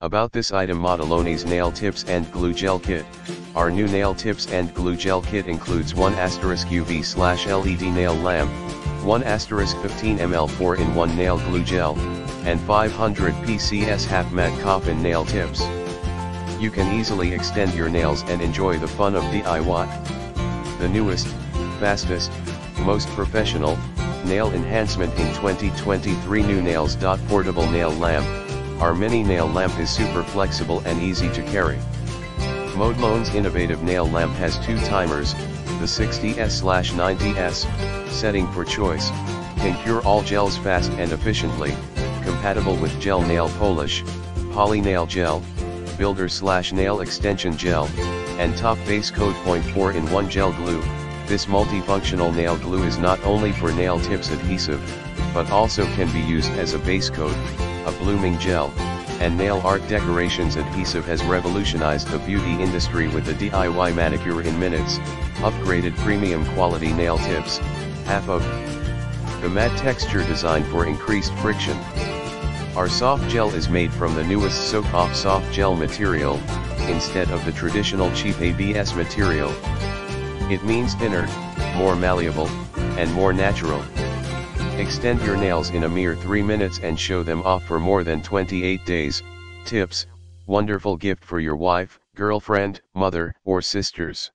About this item Modelones Nail Tips and Glue Gel Kit. Our new nail tips and glue gel kit includes 1 asterisk UV slash LED nail lamp, 1 asterisk 15 ml 4 in 1 nail glue gel, and 500 PCS half matte coffin nail tips. You can easily extend your nails and enjoy the fun of DIY. The newest, fastest, most professional, nail enhancement in 2023 new nails. Portable nail lamp, our mini nail lamp is super flexible and easy to carry. Modelones innovative nail lamp has two timers, the 60S/90S, setting for choice, can cure all gels fast and efficiently, compatible with gel nail polish, poly nail gel, builder slash nail extension gel, and top base coat. 4 in 1 gel glue. This multifunctional nail glue is not only for nail tips adhesive, but also can be used as a base coat, a blooming gel, and nail art decorations adhesive has revolutionized the beauty industry with the DIY manicure in minutes, upgraded premium quality nail tips, half of the matte texture designed for increased friction. Our soft gel is made from the newest soak-off soft gel material, instead of the traditional cheap ABS material. It means thinner, more malleable, and more natural. Extend your nails in a mere 3 minutes and show them off for more than 28 days. Tips, wonderful gift for your wife, girlfriend, mother, or sisters.